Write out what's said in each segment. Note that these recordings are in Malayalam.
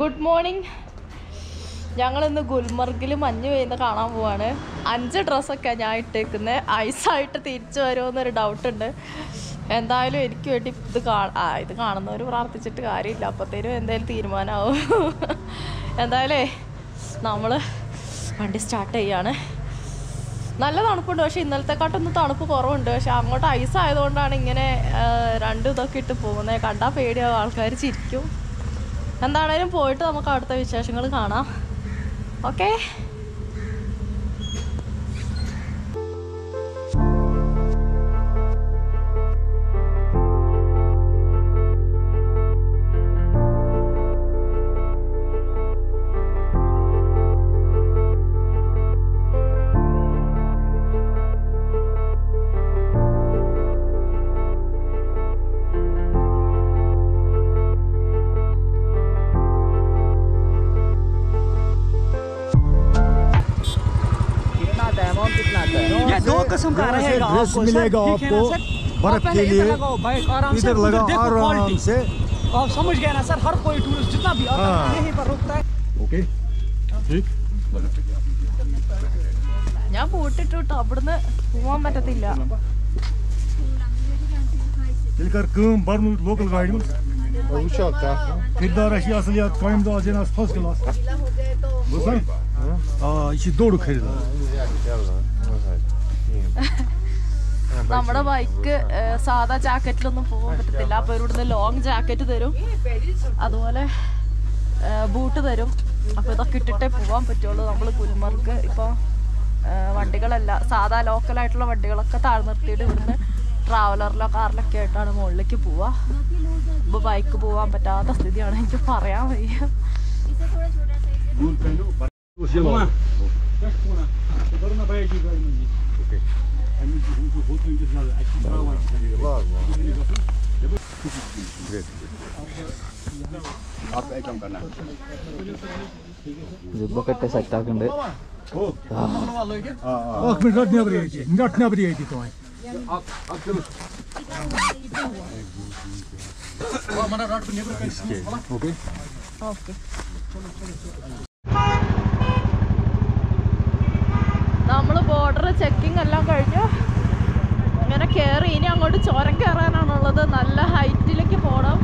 ഗുഡ് മോർണിംഗ് ഞങ്ങൾ ഇന്ന് ഗുൽമർഗിൽ മഞ്ഞ് പെയ്യുന്ന കാണാൻ പോവാണ്. അഞ്ച് ഡ്രസ്സൊക്കെ ഞാൻ ഇട്ടേക്കുന്നത് ഐസായിട്ട് തിരിച്ചു വരുമോന്നൊരു ഡൗട്ടുണ്ട്. എന്തായാലും എനിക്ക് വേണ്ടി ഇത് കാണാ ഇത് കാണുന്നവർ പ്രാർത്ഥിച്ചിട്ട് കാര്യമില്ല. അപ്പോഴത്തേനും എന്തായാലും തീരുമാനമാവും എന്തായാലേ നമ്മൾ വണ്ടി സ്റ്റാർട്ട് ചെയ്യാണ്. നല്ല തണുപ്പുണ്ട്. പക്ഷേ ഇന്നലത്തെക്കാട്ടൊന്ന് തണുപ്പ് കുറവുണ്ട്. പക്ഷെ അങ്ങോട്ട് ഐസ് ആയതുകൊണ്ടാണ് ഇങ്ങനെ രണ്ട് ഇതൊക്കെ ഇട്ട് പോകുന്നത് കണ്ടാൽ പേടിയാവും. ആൾക്കാർ ചിരിക്കും. എന്താണേലും പോയിട്ട് നമുക്ക് അവിടുത്തെ വിശേഷങ്ങൾ കാണാം. ഓക്കേ किस्म का यहाँ से रहेगा ड्रेस आपको मिलेगा सर, ठीक है ना आपको सर? बर्फ आप पहले के इधर लिए लगाओ बाइक आराम से इधर उधर लगा देखो आराम क्वालिटी से आप समझ गए ना सर हर कोई टूरिस्ट जितना भी आता है हाँ। यहीं पर रुकता है ओके ठीक ഞാൻ പൂട്ടിട്ടു കേട്ടോ അവിടുന്ന് പോവാൻ പറ്റത്തില്ല Dilkar kım barnut lokal gaydımız. Kirdar eşyası ya kayım da acena faz kılas. Bu sen? Aa içi doğru kırdı. നമ്മുടെ ബൈക്ക് സാധാ ജാക്കറ്റിലൊന്നും പോകാൻ പറ്റത്തില്ല. അപ്പോൾ ഇവിടുന്ന് ലോങ് ജാക്കറ്റ് തരും. അതുപോലെ ബൂട്ട് തരും. അപ്പോൾ ഇതൊക്കെ ഇട്ടിട്ടേ പോകാൻ പറ്റുള്ളൂ നമ്മൾ ഗുൽമർഗ്. ഇപ്പോൾ വണ്ടികളല്ല സാധാ ലോക്കലായിട്ടുള്ള വണ്ടികളൊക്കെ താഴെ നിർത്തിയിട്ട് ഇവിടുന്ന് ട്രാവലറിലോ കാറിലൊക്കെ ആയിട്ടാണ് മുകളിലേക്ക് പോവുക ഇപ്പൊ ബൈക്ക് പോകാൻ പറ്റാത്ത സ്ഥിതിയാണ്. എനിക്ക് പറയാൻ വയ്യ. ജിബൊക്കെ ഇട്ട് സെറ്റ് ആക്കുന്നുണ്ട് Bak bir rat ne buraya gitti. Rat ne buraya gitti toy. Okay. Okay border checking എല്ലാം കഴിഞ്ഞു. ഇങ്ങനെ കയറി ഇനി അങ്ങോട്ട് ചോരം കയറാനാണുള്ളത് നല്ല ഹൈറ്റിലേക്ക് പോകണം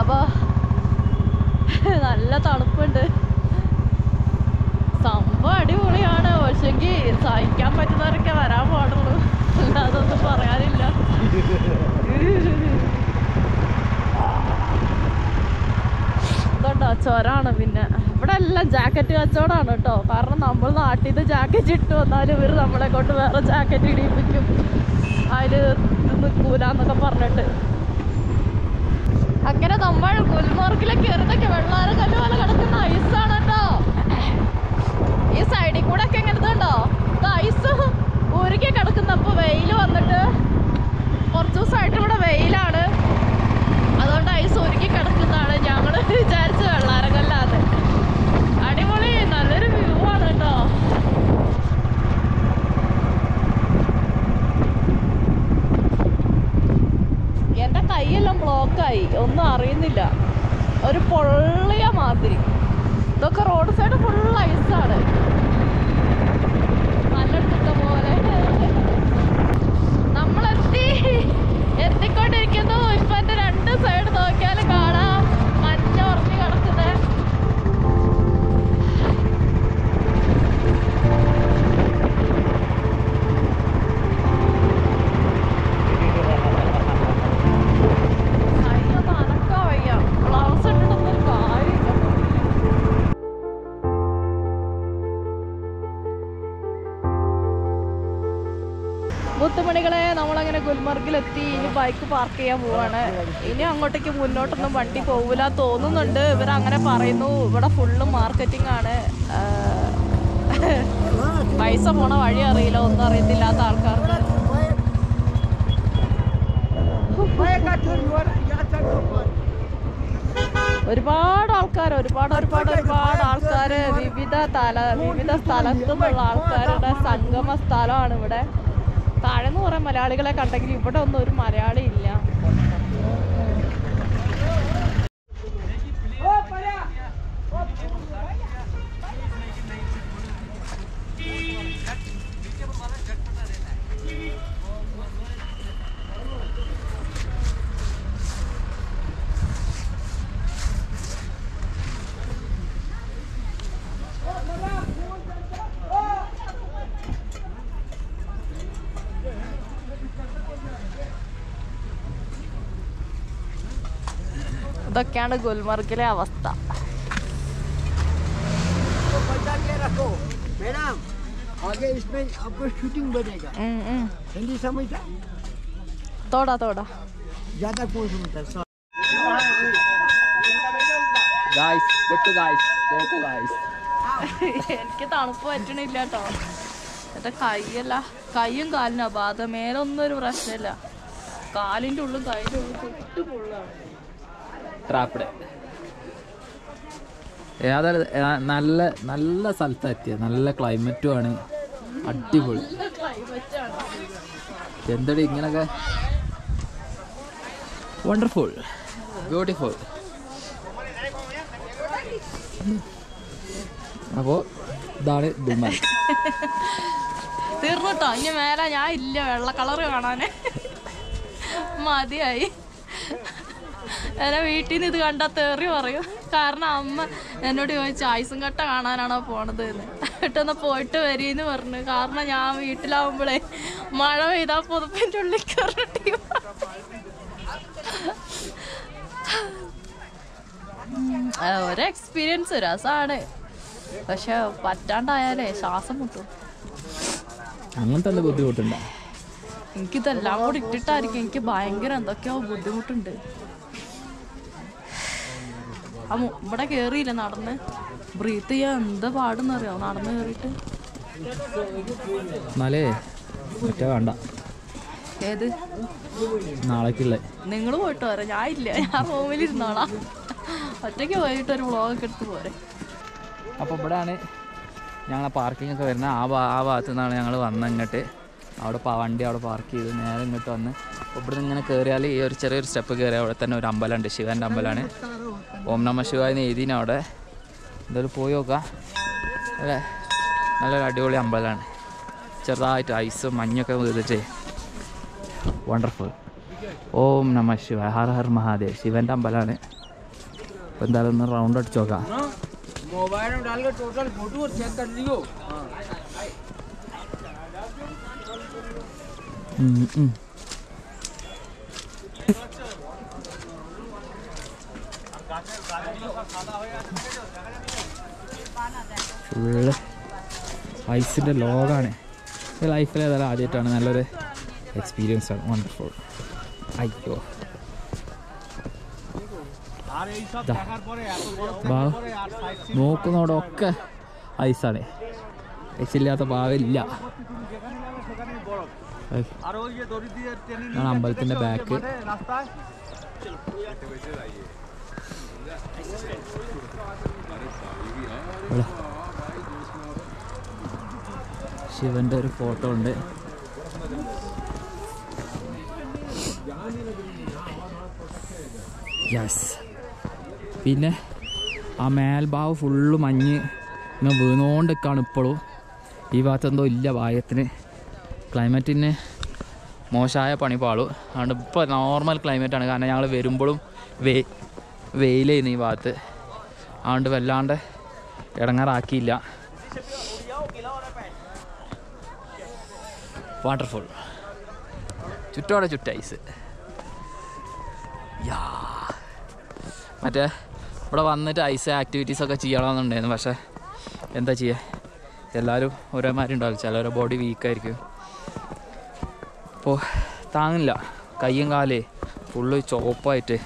അപ്പോൾ നല്ല തണുപ്പുണ്ട്. സംഭവം അടിപൊളിയാണ്. പക്ഷെങ്കിൽ സഹിക്കാൻ പറ്റുന്നവരൊക്കെ വരാൻ ചൊരാണ് പിന്നെ. ഇവിടെ എല്ലാം ജാക്കറ്റ് കച്ചവടമാണ് കേട്ടോ. കാരണം നമ്മൾ നാട്ടിൽ നിന്ന് ജാക്കറ്റ് ഇട്ട് വന്നാലും ഇവർ നമ്മളെ കൊണ്ട് വേറെ ജാക്കറ്റ് ഇടിപ്പിക്കും അതിൽ നിൽക്കൂലെന്നൊക്കെ പറഞ്ഞിട്ട്. അങ്ങനെ നമ്മൾ ഗുൽമാർഗിലൊക്കെ കയറുന്നൊക്കെ വെള്ളാരം കല്ല് പോലെ കിടക്കുന്ന ഐസാണ് കേട്ടോ ഈ സൈഡിൽ കൂടെ ഒക്കെ ഇങ്ങനെ ഇതുണ്ടോ ഇത് ഐസ് ഉരുക്കി കിടക്കുന്ന അപ്പോൾ വെയിൽ വന്നിട്ട് കുറച്ച് ദിവസമായിട്ട് ഇവിടെ വെയിലാണ് അതുകൊണ്ട് ഐസ് ഒരുക്കി കിടക്കുന്നതാണ് ഞങ്ങൾ വിചാരിച്ച വെള്ളാരകല്ലാന്ന് അടിപൊളി നല്ലൊരു വ്യൂ ആണ് കേട്ടോ എന്റെ കൈയെല്ലാം ബ്ലോക്കായി ഒന്നും അറിയുന്നില്ല. ഒരു പൊള്ളിയ മാതിരി. ഇതൊക്കെ റോഡ് സൈഡ് ഫുൾ ഐസാണ് മല്ലെടുത്ത പോലെ. നമ്മളെത്തി എത്തിക്കൊണ്ടിരിക്കുന്നു. ഇപ്പൊ എന്റെ രണ്ട് സൈഡ് നോക്കിയാലും കാണാം. ബൈക്ക് പാർക്ക് ചെയ്യാൻ പോവാണ്. ഇനി അങ്ങോട്ടേക്ക് മുന്നോട്ടൊന്നും വണ്ടി പോകില്ല തോന്നുന്നുണ്ട്. ഇവർ അങ്ങനെ പറയുന്നു. ഇവിടെ ഫുള്ള് മാർക്കറ്റിംഗ് ആണ്. പൈസ പോണ വഴി അറിയില്ല. ഒന്നും അറിയത്തില്ലാത്ത ആൾക്കാർക്ക്. ഒരുപാട് ആൾക്കാർ ഒരുപാട് ഒരുപാട് ഒരുപാട് ആൾക്കാർ വിവിധ തല വിവിധ സ്ഥലത്തു നിന്നുള്ള ആൾക്കാരുടെ സംഗമ സ്ഥലമാണ് ഇവിടെ. താഴെ നിന്ന് കുറേ മലയാളികളെ കണ്ടെങ്കിൽ ഇവിടെ ഒന്നും ഒരു മലയാളി ഇല്ല. ഇതൊക്കെയാണ് ഗുൽമർഗിലെ അവസ്ഥ. തോടാ തോടാ. എനിക്ക് തണുപ്പ് പറ്റണില്ല കേട്ടോ. എന്റെ കൈയല്ല. കൈയും കാലിനാ ബാധ മേലൊന്നും ഒരു പ്രശ്നമില്ല. കാലിന്റെ ഉള്ളും കൈന്റെ ഉള്ളും തൊട്ട് ട്രാപ്പിടെ ഏതായാലും നല്ല നല്ല സ്ഥലത്താണ് എത്തിയത് നല്ല ക്ലൈമറ്റും ആണ് അടിപൊളി. എന്തടി ഇങ്ങനൊക്കെ? വണ്ടർഫുൾ ബ്യൂട്ടിഫുൾ അപ്പോൾ ഇതാണ് തീർന്നിട്ടോ ഇനി മേലെ ഞാൻ ഇല്ല. വെള്ള കളറ് കാണാൻ മതിയായി. എന്നെ വീട്ടിൽ നിന്ന് ഇത് കണ്ടാൽ തേറി പറയും. കാരണം അമ്മ എന്നോട് ചോദിച്ചു ആയുസും കട്ട കാണാനാണോ പോണത്? എന്ന്. പെട്ടെന്ന് പോയിട്ട് വരീന്ന് പറഞ്ഞു. കാരണം ഞാൻ വീട്ടിലാവുമ്പോഴേ മഴ പെയ്താ പുതുപ്പിന്റെ ഉള്ളിൽ കയറി ഒരു എക്സ്പീരിയൻസ് രസമാണ് പക്ഷെ പറ്റാണ്ടായാലേ ശ്വാസം മുട്ടും. അങ്ങനത്തെ ബുദ്ധിമുട്ടുണ്ടോ? എനിക്കിതെല്ലാം കൂടി ഇട്ടിട്ടായിരിക്കും. എനിക്ക് ഭയങ്കര എന്തൊക്കെയോ ബുദ്ധിമുട്ടുണ്ട്. ആ ഇവിടെ കേറിയില്ല നടന്ന്. ബ്രീത്ത് ചെയ്യാൻ എന്താ പാടെന്നറിയോ? നടന്ന് കയറിയിട്ട് എന്നാലേ മറ്റേ വേണ്ട. ഏത്? നാളേക്കുള്ള. നിങ്ങൾ പോയിട്ട് വരാം. ഞാൻ ഇല്ല. ഞാൻ റൂമിൽ ഇരുന്നോളാം ഒറ്റയ്ക്ക് പോയിട്ട് ഒരു വ്ളോഗൊക്കെ എടുത്ത് പോരെ. അപ്പോൾ ഇവിടെയാണ് ഞങ്ങൾ പാർക്കിംഗ് ഒക്കെ വരുന്നത്. ആ ആ ഭാഗത്തു നിന്നാണ് ഞങ്ങൾ വന്നത് ഇങ്ങോട്ട്. അവിടെ വണ്ടി അവിടെ പാർക്ക് ചെയ്ത് നേരെ ഇങ്ങോട്ട് വന്ന്. ഇവിടെ നിന്ന് ഇങ്ങനെ കയറിയാൽ ഈ ഒരു ചെറിയൊരു സ്റ്റെപ്പ് കയറിയാൽ അവിടെ തന്നെ ഒരു അമ്പലമുണ്ട് ശിവന്റെ അമ്പലമാണ്. ഓം നമ ശിവായ എഴുതിന അവിടെ. എന്തായാലും പോയി നോക്കാം. അല്ലേ? നല്ലൊരു അടിപൊളി അമ്പലമാണ്. ചെറുതായിട്ട് ഐസും മഞ്ഞൊക്കെ വീതിട്ടേ വണ്ടർഫുൾ ഓം നമ ശിവ ഹർ ഹർ മഹാദേവ്. ശിവന്റെ അമ്പലമാണ്. അപ്പോൾ എന്തായാലും ഒന്ന് റൗണ്ട് അടിച്ച് നോക്കാം. മൊബൈൽ ഫുള്ള് ഐസിന്റെ ലോകാണ് ലൈഫിൽ ഏതായാലും ആദ്യമായിട്ടാണ്. നല്ലൊരു എക്സ്പീരിയൻസ് ആണ്. വണ്ടർഫുൾ അയ്യോ. നോക്കുന്നവിടെ ഒക്കെ ഐസാണ്. ഐസില്ലാത്ത ഞാൻ അമ്പലത്തിന്റെ ബാക്ക് ശിവന്റെ ഒരു ഫോട്ടോ ഉണ്ട്. യെസ് പിന്നെ ആ മേൽഭാവ് ഫുള്ള് മഞ്ഞ് ഇങ്ങനെ വീണോണ്ട് നിൽക്കുകയാണ് ഇപ്പോഴും ഈ ഭാഗത്ത് എന്തോ ഇല്ല ഭാഗത്തിന് ക്ലൈമറ്റിന് മോശമായ പണി പാളു അതുകൊണ്ട് ഇപ്പോൾ നോർമൽ ക്ലൈമറ്റാണ് കാരണം ഞങ്ങൾ വരുമ്പോഴും വേ വെയിലായിരുന്നു ഈ ഭാഗത്ത്. അതുകൊണ്ട് വല്ലാണ്ട് ഇടങ്ങാറാക്കിയില്ല. Waterfall ചുറ്റോടെ ചുറ്റ ice. യാ. മറ്റേ ഇവിടെ വന്നിട്ട് ഐസ് ആക്ടിവിറ്റീസ് ഒക്കെ ചെയ്യണമെന്നുണ്ടായിരുന്നു. പക്ഷേ എന്താ ചെയ്യുക എല്ലാവരും ഓരോമാരും ഉണ്ടാവില്ല. ചിലവരുടെ ബോഡി വീക്കായിരിക്കും അപ്പോൾ താങ്ങില്ല. കയ്യും കാലേ ഫുള്ള് ചോപ്പായിട്ട്.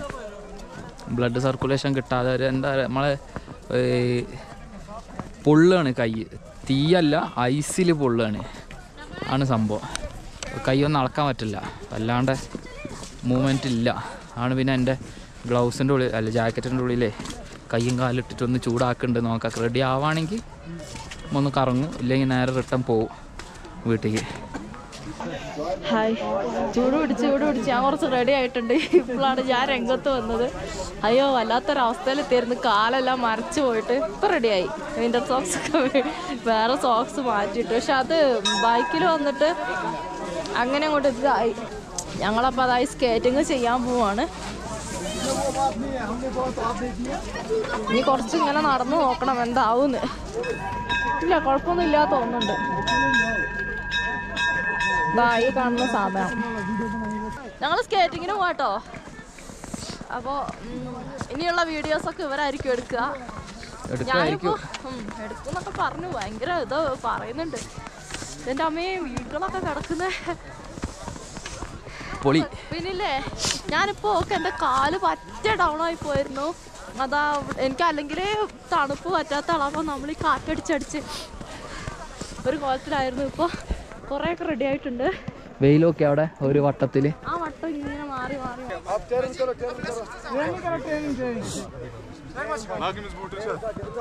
ബ്ലഡ് സർക്കുലേഷൻ കിട്ടാതെ ഒരു എന്താ പറയുക നമ്മളെ പൊള്ളാണ് കൈ. തീയല്ല ഐസിൽ പൊള്ളാണ്. ആണ് സംഭവം. കൈ ഒന്നും അളക്കാൻ പറ്റില്ല. വല്ലാണ്ട് മൂവ്മെന്റ് ഇല്ല. ആണ് പിന്നെ എന്റെ ഗ്ലൗസിന്റെ ഉള്ളിൽ അല്ല ജാക്കറ്റിന്റെ ഉള്ളിലേ കൈയും കാലും ഇട്ടിട്ടൊന്ന് ചൂടാക്കുന്നുണ്ട് നോക്കാം. റെഡി ആവുകയാണെങ്കിൽ ഒന്ന് കറങ്ങും. ഇല്ലെങ്കിൽ നേരെ റിട്ടേൺ പോവും വീട്ടിലേക്ക്. ഹായ്. ചൂട് പിടിച്ച് ചൂട് പിടിച്ച്. ഞാൻ കുറച്ച് റെഡി ആയിട്ടുണ്ട്. ഇപ്പോഴാണ് ഞാൻ രംഗത്ത് വന്നത്. അയ്യോ വല്ലാത്തൊരവസ്ഥയിൽ എത്തിയിരുന്നു. കാലെല്ലാം മരച്ചു പോയിട്ട് ഇപ്പം റെഡിയായി വിന്റർ സോക്സ് വേറെ സോക്സ് മാറ്റിയിട്ട്. പക്ഷെ അത് ബൈക്കിൽ വന്നിട്ട് അങ്ങനെ അങ്ങോട്ട് ഇതായി ഞങ്ങളപ്പോൾ അതായി സ്കേറ്റിങ് ചെയ്യാൻ പോവാണ്. ഇനി കുറച്ച് ഇങ്ങനെ നടന്നു നോക്കണം എന്താവുന്ന്. ഇല്ല കുഴപ്പമൊന്നും ഇല്ലാത്ത തോന്നുന്നുണ്ട്. ഈ കാണുന്ന സാധനം. ഞങ്ങൾ സ്കേറ്റിങ്ങിന് പോട്ടോ അപ്പോ ഇനിയുള്ള വീഡിയോസൊക്കെ ഇവരായിരിക്കും എടുക്കുക. ഞാനിപ്പോ എടുക്കുമായിരിക്കും ഉം, എടുക്കുന്നൊക്കെ പറഞ്ഞു. ഭയങ്കര ഇത് പറയുന്നുണ്ട്. എന്റെ അമ്മയെ വീടുകളൊക്കെ കിടക്കുന്ന. പൊളി. പിന്നില്ലേ ഞാനിപ്പോ ഒക്കെ എന്റെ കാൽ പറ്റ ഡൗൺ ആയി പോയിരുന്നു. അതാ എനിക്ക് അല്ലെങ്കിൽ തണുപ്പ് പറ്റാത്ത ആളാകുമ്പോൾ നമ്മൾ ഈ കാറ്റടിച്ചടിച്ച്. ഒരു കോലത്തിലായിരുന്നു ഇപ്പോൾ കുറേയൊക്കെ റെഡി ആയിട്ടുണ്ട് വെയിലൊക്കെ അവിടെ ഒരു വട്ടത്തിൽ ആ വട്ടം ഇങ്ങനെ മാറി മാറി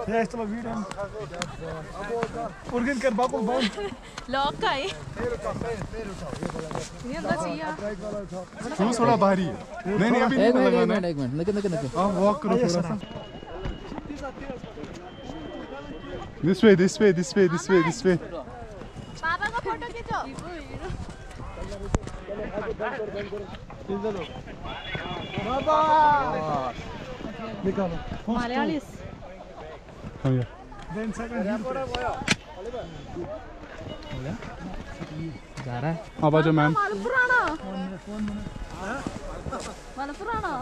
Ja, is toch weer dan? Organ kan babbel bouwen. ലോക്കായി ഇനി എന്താ ചെയ്യാ Soms थोड़ा भारी है नहीं नहीं अभी नहीं लगाना है നിക്ക് നിക്ക് നിക്ക് आप वॉक करो थोड़ा सा This way, this way, this way, this way, this way. निकालो मलयालीस भैया देन सेकंड जा रहा है आवाज मैम मलपुराना मलपुराना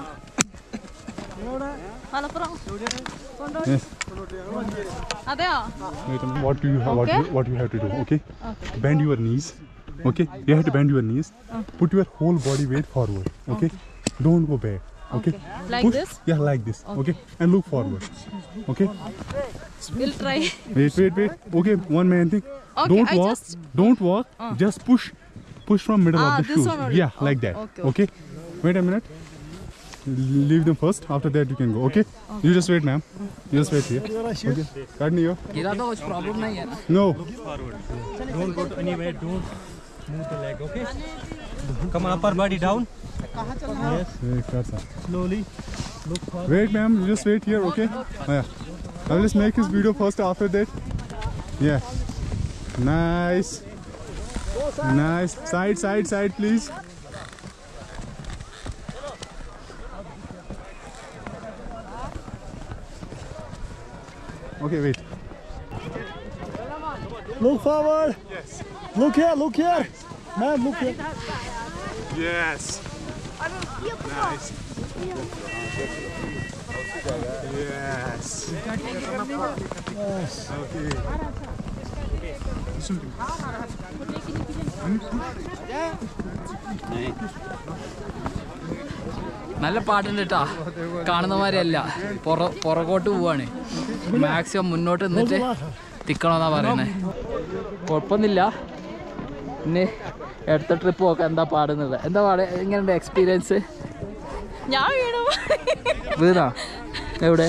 മലപ്പുറം കൊണ്ടോടി Yes. അതെയോ Wait a minute. What do you have? What, you, what you have to do? Okay. Bend your knees. Okay. You have to bend your knees. Put your whole body weight forward. Okay. Don't go back. Okay. Like Push- this? Yeah, like this. Okay. And look forward. Okay. Will try Wait, wait, wait. Okay. One man thing. Okay, Don't I walk. just- Don't walk. Just push. Push from middle Ah, of the this shoes. one only. Yeah, like that. okay, Okay. Wait a minute. leave them first. After that, you can go. Okay? okay. You just wait, ma'am. You just wait here. Okay. Pardon you. No. Don't go to anywhere. Don't move the leg. Okay? Come upper body down. Yes. Slowly. Look Slowly. Wait, ma'am. You just wait here. Okay? Yeah. I'll just make this video first. After that. Yeah. Nice. Nice. Side, side, side, please. Okay, wait. Look forward. Yes. Look here. Look here. Man, look here. Yes. Nice. Yes. Okay. Hmm? നല്ല പാട്ടുണ്ട് കേട്ടാ കാണുന്ന മാതിരിയല്ല പുറ പുറകോട്ട് പോവാണ്. മാക്സിമം മുന്നോട്ട് നിന്നിട്ട് തിക്കണമെന്നാ പറയുന്നത് കുഴപ്പമൊന്നുമില്ല പിന്നെ അടുത്ത ട്രിപ്പ് നോക്കാം. എന്താ പാടുന്നത് എന്താ പാട്? എങ്ങനെയുണ്ട് എക്സ്പീരിയൻസ് ഞാൻ വീണു. വീണാ? എവിടെ?